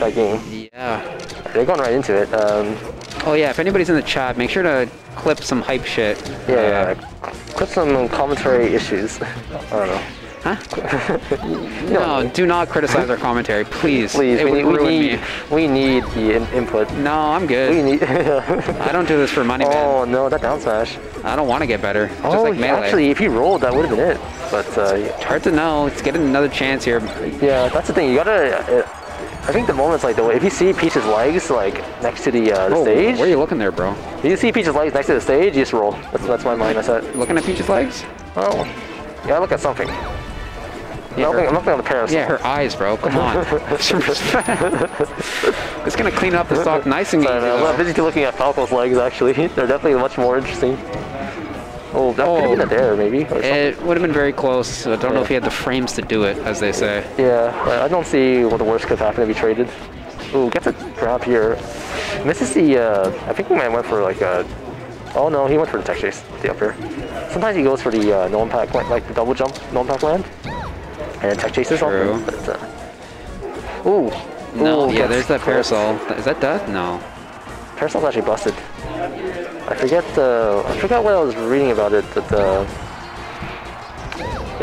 that game. Yeah. They're going right into it. Um, Oh yeah, if anybody's in the chat, make sure to clip some hype shit. yeah, Uh, yeah. Clip some commentary issues. I don't know. Huh? No, do not criticize our commentary, please. Please, we need, we need, me. we need the in- input. No, I'm good. We need. I don't do this for money, man. oh no, that down smash. I don't want to get better. Just oh, like melee. actually, if he rolled, that would have been it. But uh, It's hard to know. It's getting another chance here. yeah, that's the thing. You gotta. Uh, I think the moment's like the way if you see Peach's legs like next to the, uh, the Oh, stage, where are you looking there, bro? if you see Peach's legs next to the stage, you just roll. That's that's my mindset. Looking at Peach's legs? Oh, yeah, look at something. I'm looking, I'm looking at the parasol. Yeah, her eyes, bro. Come on. It's gonna clean up the stock nice and easy. I know, I'm not busy looking at Falco's legs actually. They're definitely much more interesting. Oh, that could have been Oh. a dare maybe. It would have been very close. I don't know if he had the frames to do it, as they say. Yeah, I- don't see what the worst could happen if he traded. Ooh, gets a grab here. Misses the, uh, I think he might went for like a, oh no, he went for the tech chase, the up air. Sometimes he goes for the uh, no impact, like, like the double jump, no impact land. And tech chases True. him, but, uh, ooh. No, ooh, yeah, there's that parasol. Is that death? No. Parasol's actually busted. I forget the, I forgot what I was reading about it, but the,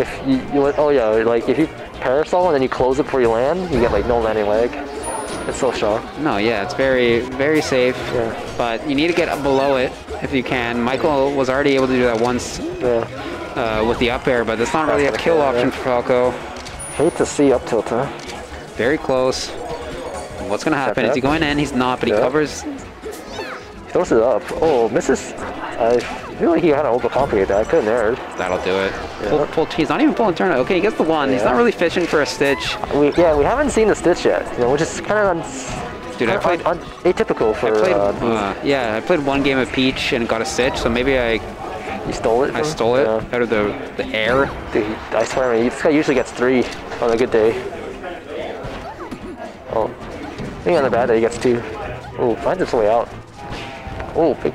if you, you oh yeah, like if you parasol and then you close it before you land, you get like no landing leg. It's so strong. No, yeah, it's very, very safe. Yeah. But you need to get below it if you can. Michael was already able to do that once Yeah. uh, with the up air, but that's not really a kill option for Falco. Hate to see up tilt, huh? Very close. What's gonna happen? Is he going in? He's not, but he Yeah. covers. Throws it up. Oh, misses. I feel like he kind of overcomplicated that. I couldn't err. That'll do it. Yeah. Pull, pull, he's not even pulling turn. Okay, he gets the one. He's not really fishing for a stitch. We, yeah, we haven't seen the stitch yet, you know, which is kind of un- Dude, I played. of un- atypical for I played, uh, uh, yeah, I played one game of Peach and got a stitch, so maybe I, you stole it. I stole it Yeah. out of the, the air. Dude, I swear, man, this guy usually gets three on a good day. Oh, I think on a bad day he gets two. Oh, finds his way out. Oh, big.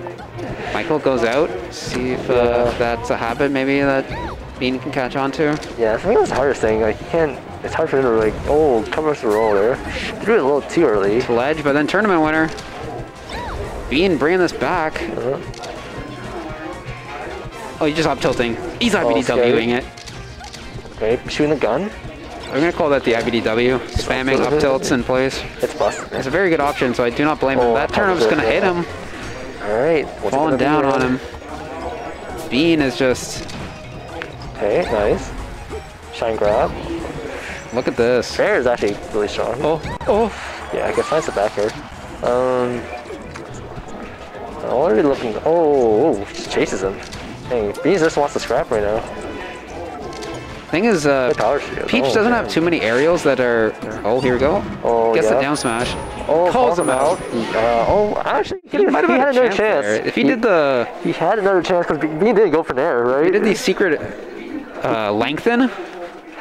Michael goes out. See if uh, that's a habit maybe that Bean can catch on to. Yeah, I think that's the hardest thing. Like, you can't. It's hard for him to like. Oh, covers the roll there. Threw it a little too early. Ledge, but then tournament winner. Bean bringing this back. Uh-huh. Oh, he's just up tilting. He's IBDWing scary. it. Okay, shooting the gun. I'm gonna call that the IBDW. Spamming up tilts in place. It's busted. It's a very good option, so I do not blame him. Oh, That turnip's gonna hit him. All right. what's Falling down on him. Bean is just. Okay, nice. Shine grab. Look at this. Fair is actually really strong. Oh, oh. Yeah, I can find the back here. Um. Already looking. Oh, oh, just chases him. Dang, Beans just wants to scrap right now. Thing is, uh, Good power shield. Peach Oh, doesn't damn. have too many aerials that are. Oh, here we go. Oh, Gets yeah. the down smash. Oh, calls calls him out. Uh, oh, actually, He might have he had, had a another chance. chance. If he, did the, He had another chance because Bean didn't go for there, right? he did the secret uh, lengthen.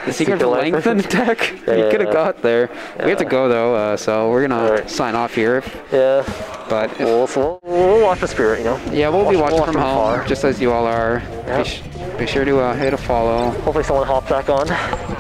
The secret, Secret lengthen lengthen? deck. Yeah, he could have yeah. got there. We have to go though, uh, so we're gonna Alright. sign off here. Yeah. But if- We'll, so we'll, we'll watch the spirit, you know. yeah, we'll be watching we'll from watch home, far. just as you all are. Yep. Be, sh- be sure to uh, hit a follow. Hopefully someone hops back on.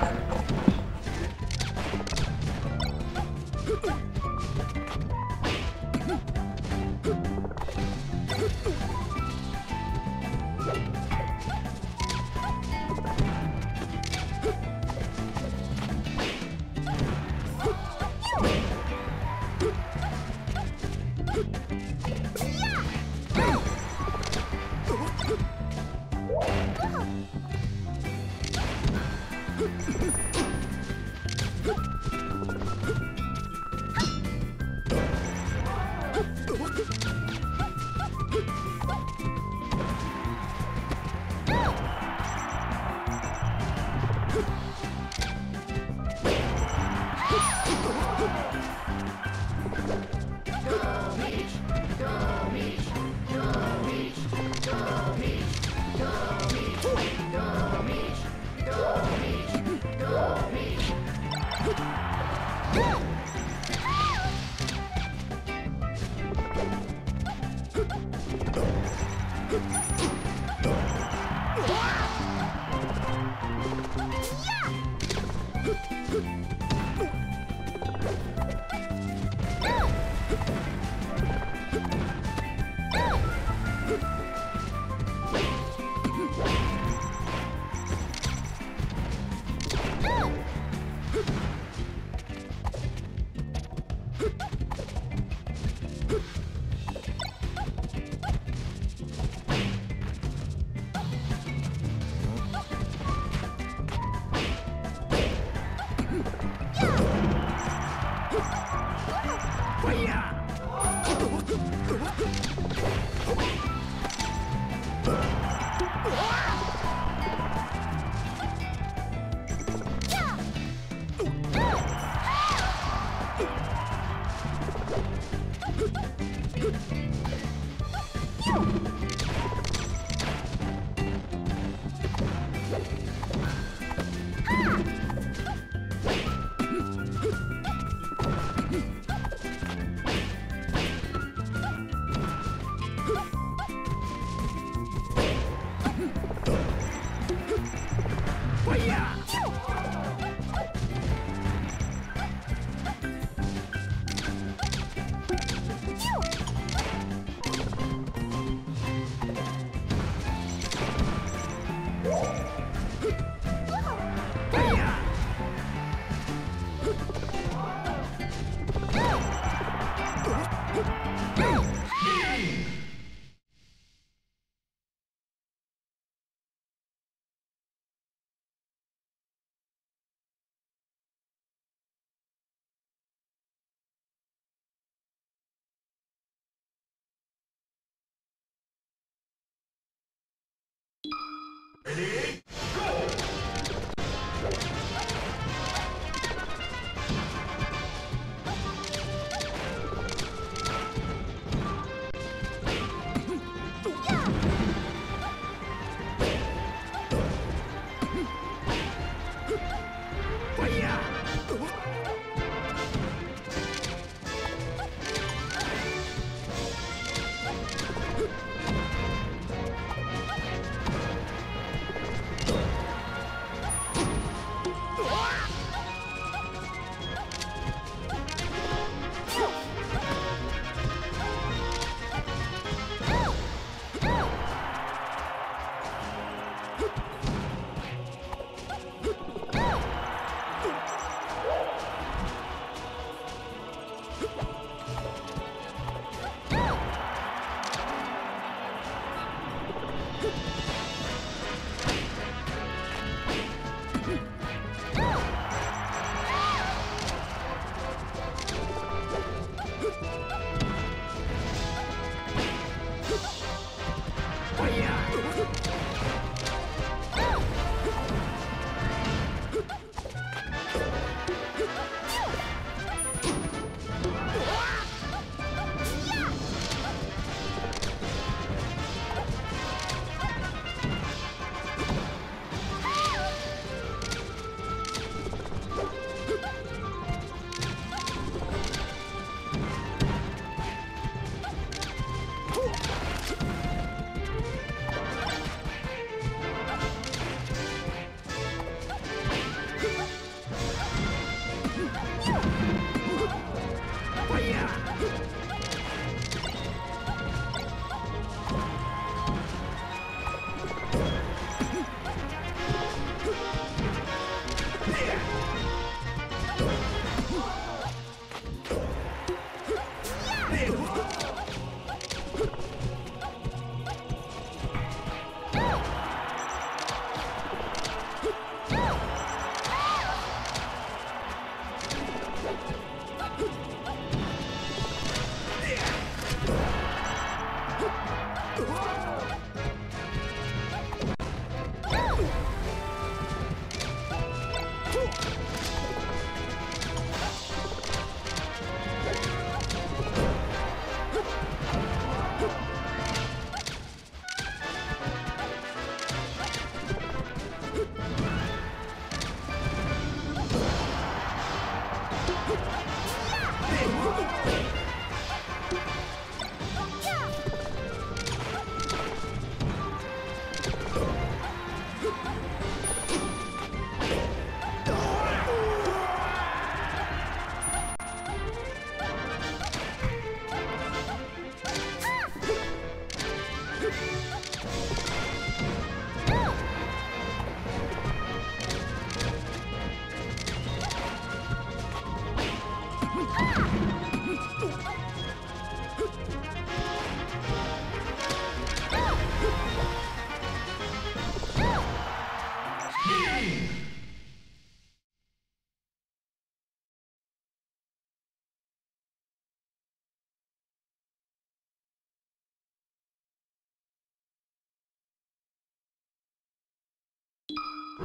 Yeah! Ready?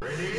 Yeah.